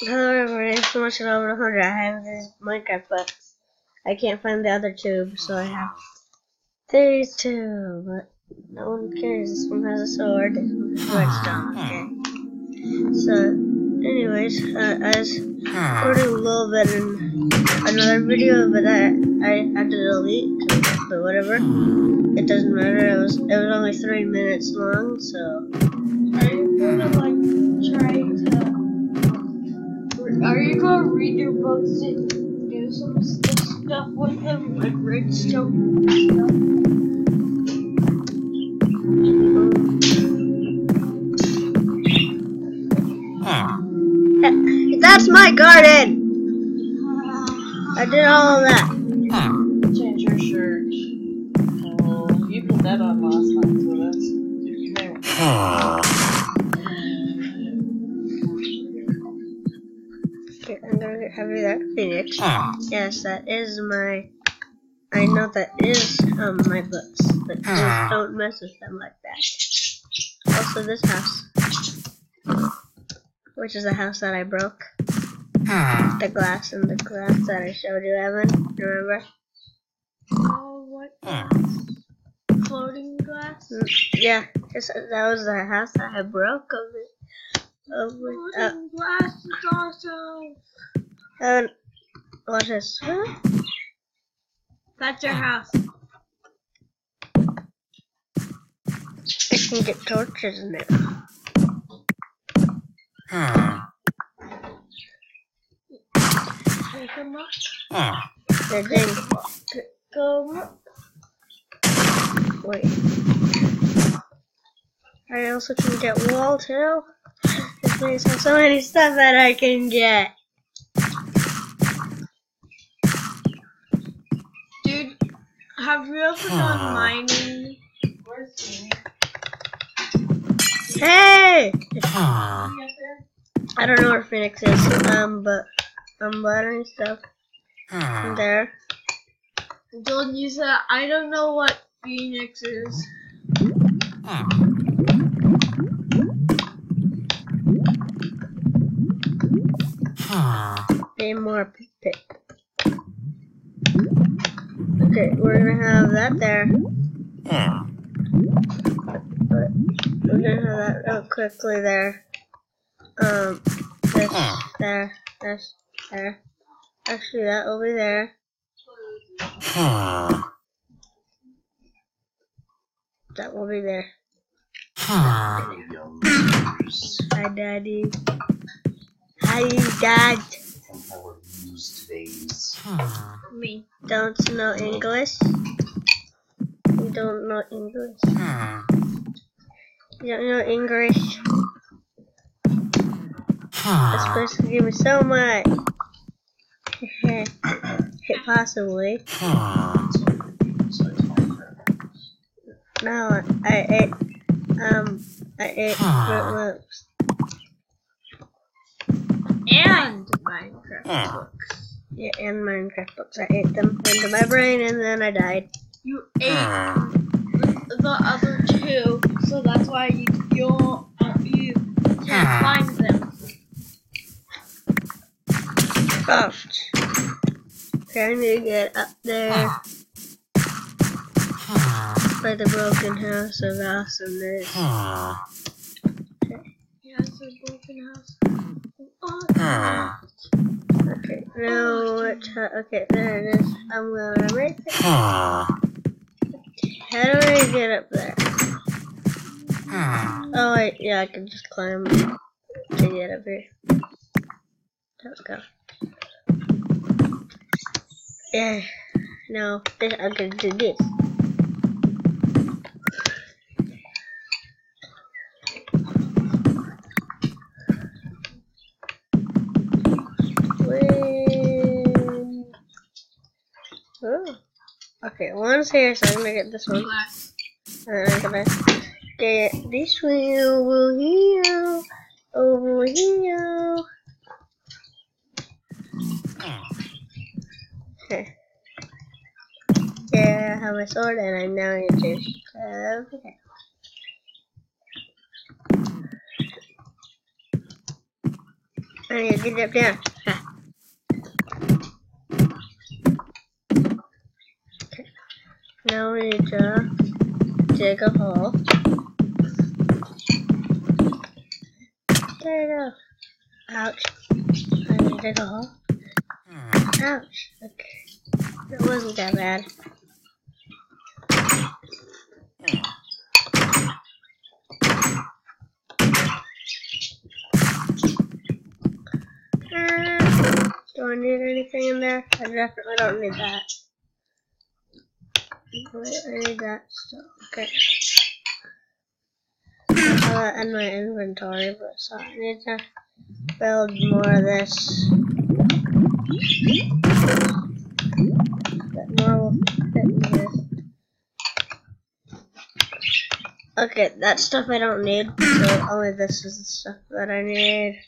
Hello everyone, it's Moshilover 100. I have these Minecraft books. I can't find the other tube, so I have these two, but no one cares. This one has a sword, this one has redstone, okay? So, anyways, uh, I was recording a little bit in another video, but I, I had to delete, but whatever. It doesn't matter, it was, it was only three minutes long, so... You gonna like try? Are you gonna read your books and do some st- stuff with them, like redstone stuff? That's my garden! I did all of that. Change your shirt. Oh, you put that on last night, so that's I'm gonna get heavy that Phoenix. Yes, that is my. I know that is um my books, but just don't mess with them like that. Also, this house, which is the house that I broke. The glass and the glass that I showed you, Evan. Remember? Oh, what? Floating glass? Mm, Yeah, 'cause that was the house that I broke of it. Of. Uh, Floating glass is awesome. And watch this. That's your house. I can get torches in there. Up. The thing. Go. Wait. I also can get wall too. This place has so many stuff that I can get. Have you ever done mining? Where's me? Hey! You up there? I don't know where Phoenix is, um, but I'm buttering stuff in there. Don't use that. I don't know what Phoenix is. Need more pick. Okay, we're gonna have that there. But we're gonna have that real quickly there. Um, this, there, this, there. Actually, that will be there. Hmm. That will be there. Hmm. Hi, Daddy. Hi, Dad. think I would use today's Me. Don't know English? You don't know English? You don't know English? Hmm. Supposed to give me so much. Possibly. No, I ate, um, I ate hmm. Froot Loops. And Minecraft hmm. books. Yeah, and Minecraft books. I ate them into my brain and then I died. You ah. ate the other two, so that's why you you uh, you can't ah. find them. Ouch. Okay, I need to get up there ah. by the broken house of awesomeness. He has a broken house. Oh, Okay, now what? Okay, there it is. I'm gonna make it. How do I get up there? Ah. Oh wait, yeah, I can just climb to get up here. Let's go. Yeah. No, this, I'm gonna do this. Okay, one's here, so I'm gonna get this one. And I'm gonna get this one over here. Over here. Okay. Yeah, I have my sword and I'm now gonna change. Okay. I need to get up down. Ha. Okay. Now we need to dig a hole. There you go. Ouch. I need to dig a hole. Ouch. Okay. It wasn't that bad. Uh, do I need anything in there? I definitely don't need that. Need that still. Okay. Uh, that in my inventory, but so I need to build more of this. That more will in here. Okay, that stuff I don't need, so only this is the stuff that I need.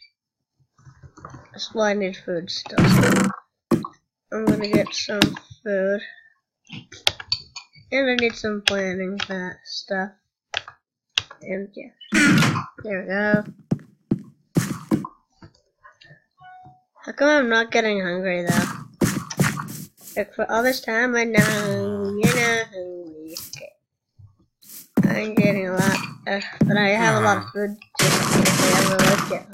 Well, I need food still. So I'm gonna get some food. And I need some planning for that stuff. And yeah. There we go. How come I'm not getting hungry though? Like for all this time I'm not hungry, you're not hungry. Okay. I'm getting a lot, uh, but I have a lot of food just I ever.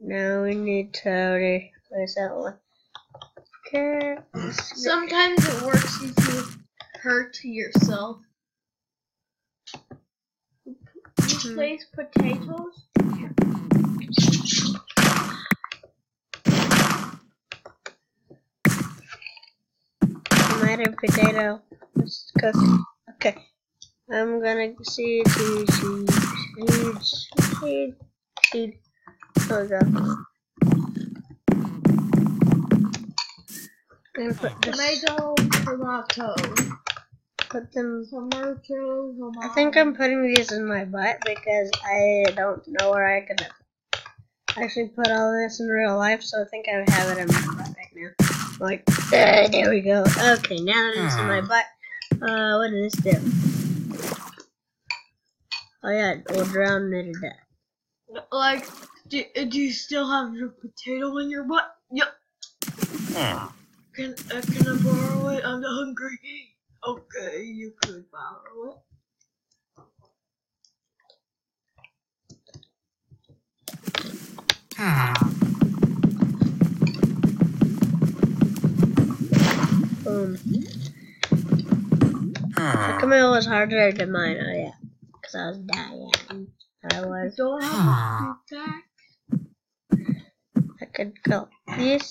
Now we need to replace that one. Okay. Sometimes it works if you hurt yourself. You mm-hmm. place potatoes. Tomato, potato. Let's cook. Okay. I'm gonna seed, seed, seed, seed, seed, seed. There we go. I'm gonna put this, Tomato, tomato, put them tomato, tomato. I think I'm putting these in my butt because I don't know where I could actually put all this in real life, so I think I have it in my butt right now. Like, uh, there we go. Okay, now that it's in my butt, uh, what does this do? Oh yeah, we'll drown it to death. Like, do, do you still have your potato in your butt? Yep. Can, uh, can I borrow it? I'm not hungry. Okay, you could borrow it. Um, ah. Boom. How come it was harder to mine? Oh yeah, because I was dying. I was. Don't have a. I could go this.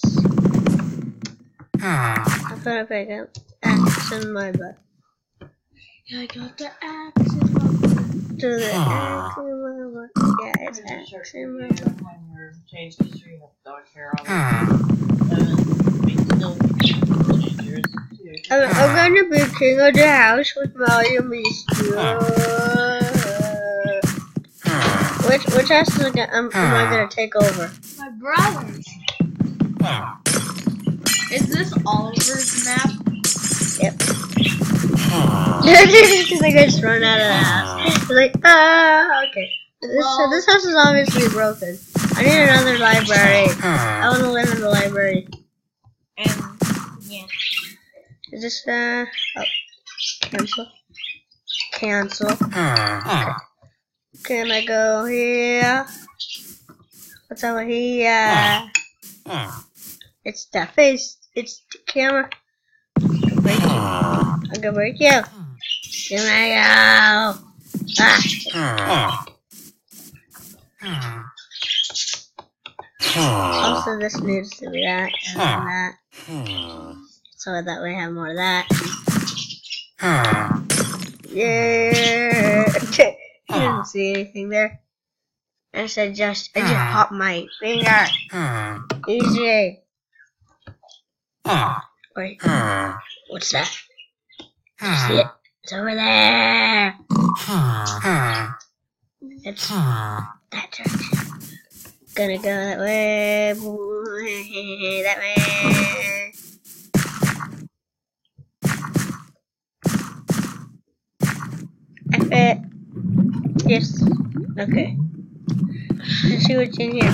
I put a big axe in my butt. I got the axe in my butt. Do the axe in my butt. Yeah, it's axe in my butt. when you're changing the stream of dog hair on it. We still change yours too. I'm, I'm gonna be king of the house with Mario Mistro. Which which house is I, am, am I gonna take over? My brothers. Ah. Is this Oliver's map? Yep. Because I just run out of the house. It's like, ah, okay. This, Well- this house is obviously broken. I need another library. I want to live in the library. And yeah. Is this, uh, oh, cancel? Cancel. Can I go here? What's over here? It's the face. It's the camera. Break ah. you. I'm gonna break you. Here I go. Ah. Ah. ah. Also, this needs to be that and that. So that we have more of that. Yeah. Okay. You didn't see anything there. I said just, I just popped my finger. Easy. Ah. Wait, ah. what's that? Ah. See it? It's over there. It's that direction. Gonna go that way. That way. F it. Yes. Okay. Let's see what's in here.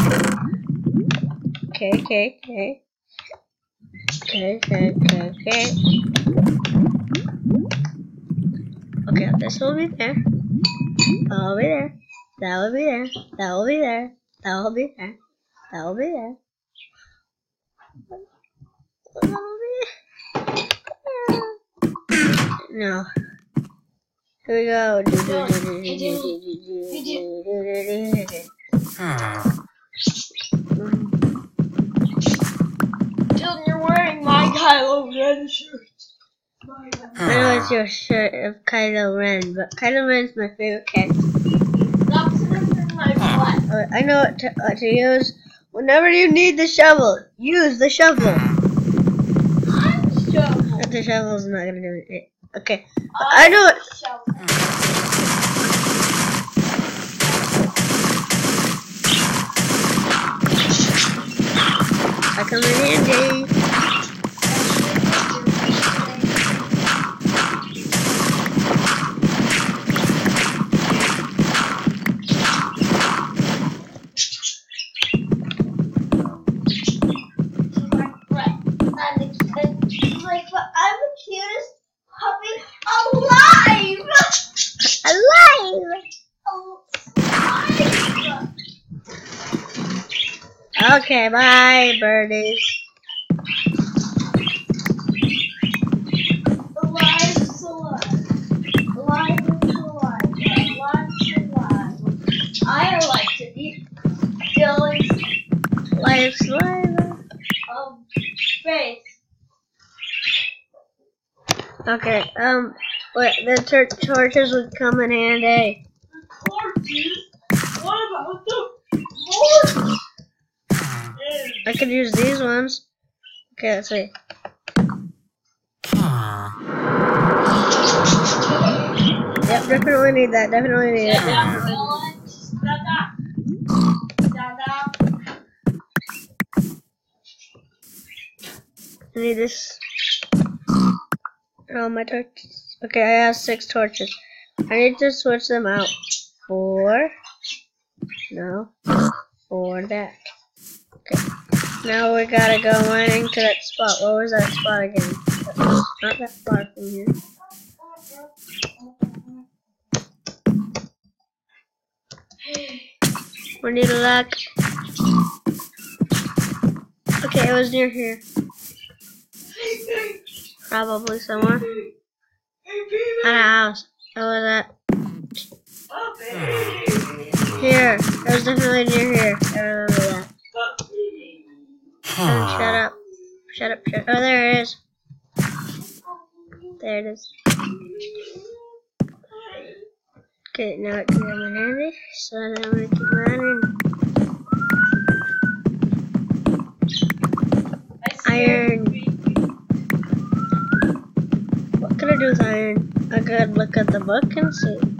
Okay, okay, okay. Okay, okay, okay, okay. Okay, this will be there. That will be there. That will be there. That will be there. That will be there. That will be there. No. Here we go. Dylan, you're wearing my Kylo Ren shirt. I know it's your shirt of Kylo Ren, but Kylo Ren's my favorite character. Stop in my butt. Uh, I know what to, what to use. Whenever you need the shovel, use the shovel. I'm shovel. But the shovel's not gonna do it. Okay. I know it. Shovel. I come in handy. To live. I like to eat Dylan's Life's life. um, face. Okay, um, wait, the tor- torches would come in handy. Torches? What about the horse? I could use these ones. Okay, let's see. Yep, definitely need that. Definitely need it. Dylan, stop that. Stop that. I need this. Oh, my torches. Okay, I have six torches. I need to switch them out for. No. For that. Now we gotta go running to that spot. What was that spot again? Not that far from here. We need a luck. Okay, it was near here. Probably somewhere. At a house. It was at here. It was definitely near here. Shut up. Shut up. Shut Oh, there it is. There it is. Okay, now it can come in handy. So then I'm gonna keep running. Iron. What could I do with iron? I could look at the book and see.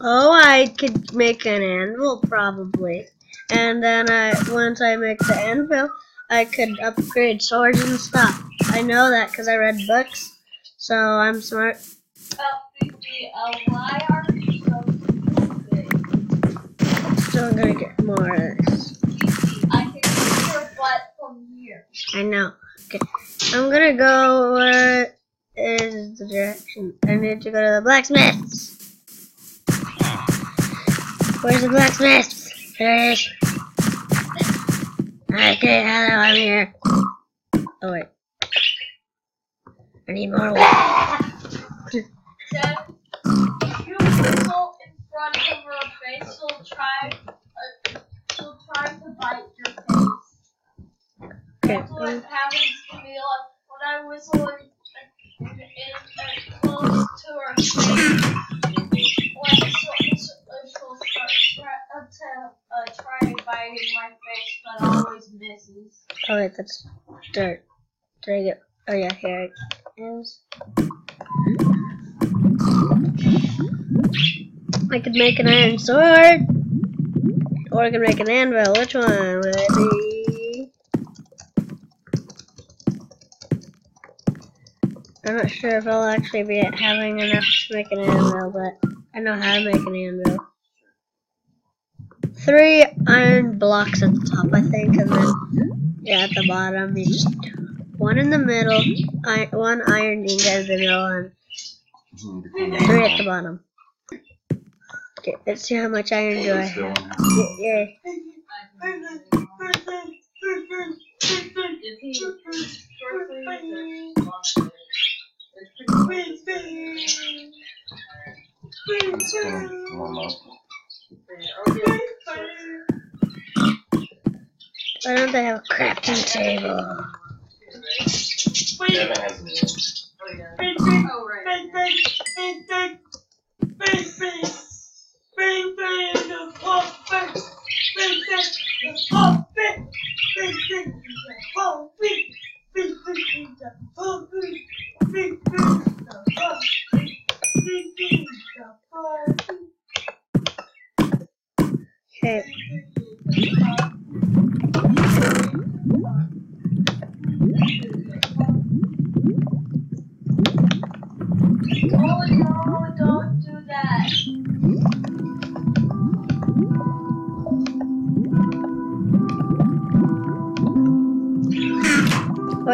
Oh, I could make an anvil probably. And then I, once I make the anvil, I could upgrade swords and stuff. I know that because I read books. So I'm smart. Fifi, why are you so I'm gonna get more of this. I can see your butt from here. I know. Okay. I'm gonna go where is the direction? I need to go to the blacksmiths. Where's the it is. Okay, hello, I'm here. Oh wait. I need more wood. Then, if you whistle in front of her face, she'll try, uh, she'll try to bite your face. Okay. That's what happens to me like when I whistle in, in, in, in close to her face. Oh wait, that's dirt. Did I get? Oh yeah, here it is. I could make an iron sword, or I could make an anvil. Which one would it be? I'm not sure if I'll actually be having enough to make an anvil, but I know how to make an anvil three iron blocks at the top, I think, and then at the bottom, you one in the middle, one iron ingot in the middle, and three at the bottom. Okay, let's see how much iron do I have. Why don't they have a crafting table? Okay.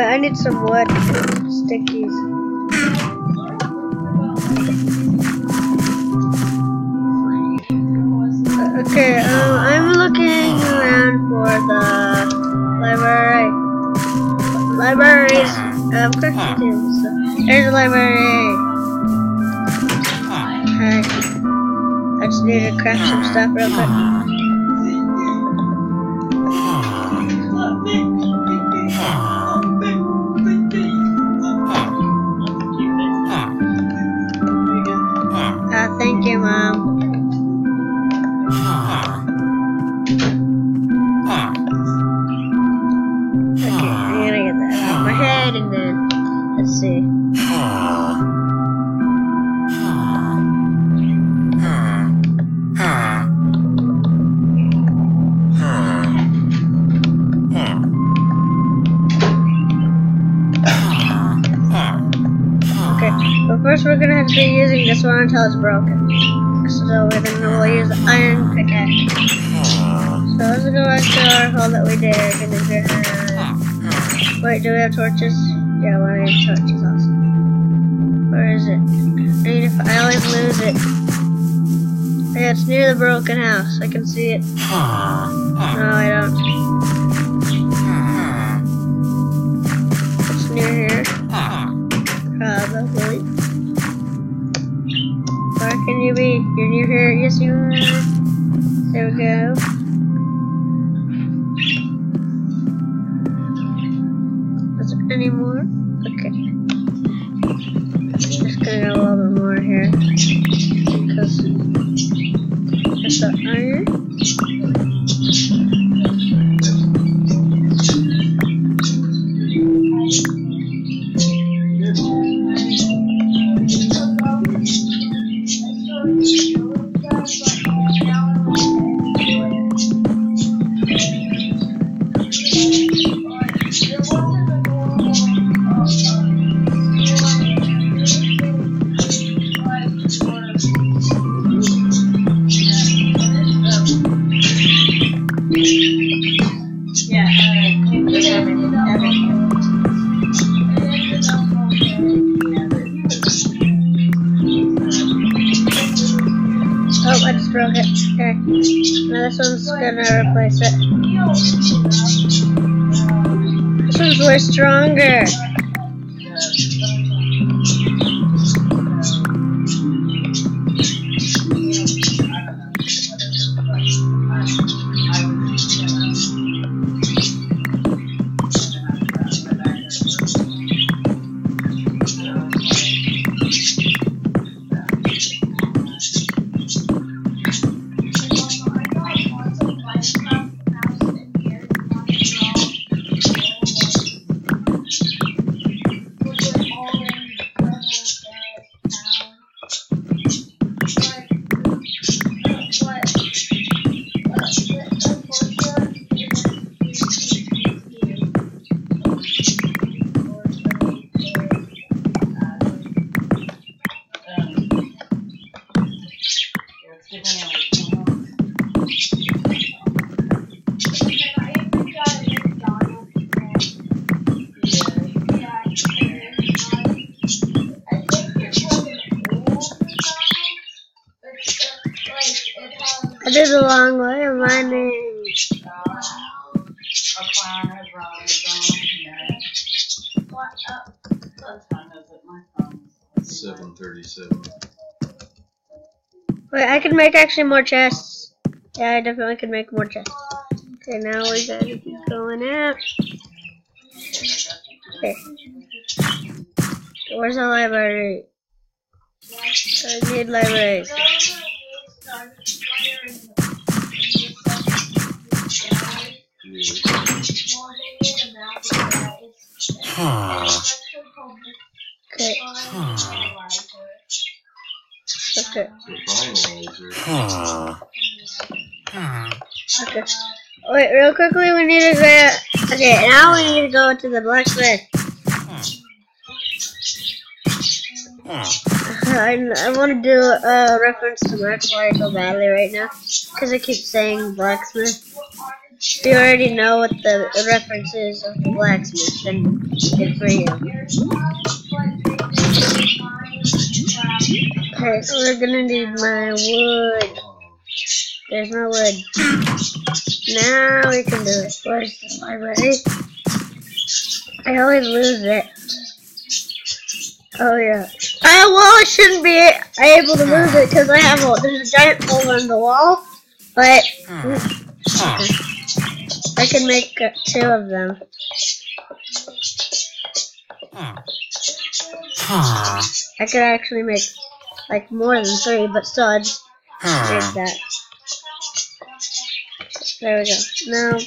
Wait, I need some wood. Stickies. Okay, um, I'm looking around for the library. Libraries. Um, tables. So there's a library. Okay. I just need to craft some stuff real quick. This one until it's broken. So then we'll use the iron pickaxe. So let's go back to our hole that we did. And then. Wait, do we have torches? Yeah, we need torches also. Where is it? I need to, I always lose it. Yeah, it's near the broken house. I can see it. No, I don't. It's near here. Probably. Can you be? You're here. Yes, you are. There we go. This one's way stronger. Time is it? My phone's. Seven thirty-seven. Wait, I can make actually more chests. Yeah, I definitely can make more chests. Okay, now we gotta keep going up. Okay. Where's the library? I need libraries. Okay, Huh. okay, Finalizer. okay. Wait, real quickly, we need to go. Okay, now we need to go to the blacksmith. I, I want to do a reference to so badly right now because I keep saying blacksmith. You already know what the reference is of the blacksmith, then good for you. Okay, so we're gonna need my wood. There's no wood. Now we can do it. Where's the library? I always lose it. Oh yeah. Uh, well, I shouldn't be able to lose it because I have a there's a giant hole in the wall, but I can make two of them. Hmm. I could actually make like more than three, but still, I just hmm. made that. There we go.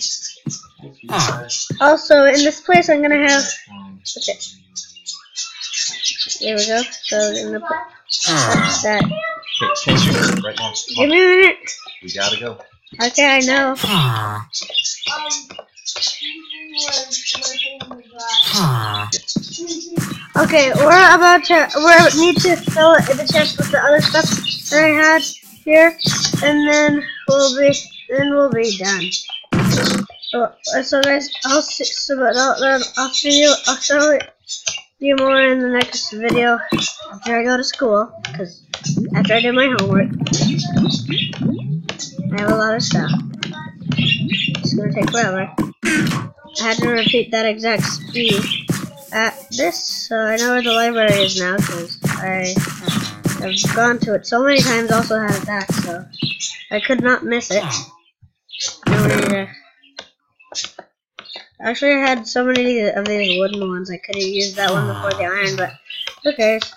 Now, also in this place, I'm gonna have. Okay. There we go. So I'm gonna put that's that. Right now. Give me a minute. We gotta go. Okay, I know. Okay, we're about to we need to fill the chest with the other stuff that I had here, and then we'll be then we'll be done. So, so guys, I'll see, so but I'll, then I'll see you. I'll show you more in the next video after I go to school, because after I do my homework, I have a lot of stuff. It's gonna take forever. I had to repeat that exact speed at this, so I know where the library is now because I have gone to it so many times. Also had it back, so I could not miss it. No to- Actually, I had so many of these wooden ones. I could have used that one before the iron, ah. but who cares?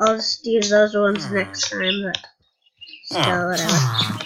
I'll just use those ones hmm. next time. But hmm. still, whatever. Hmm.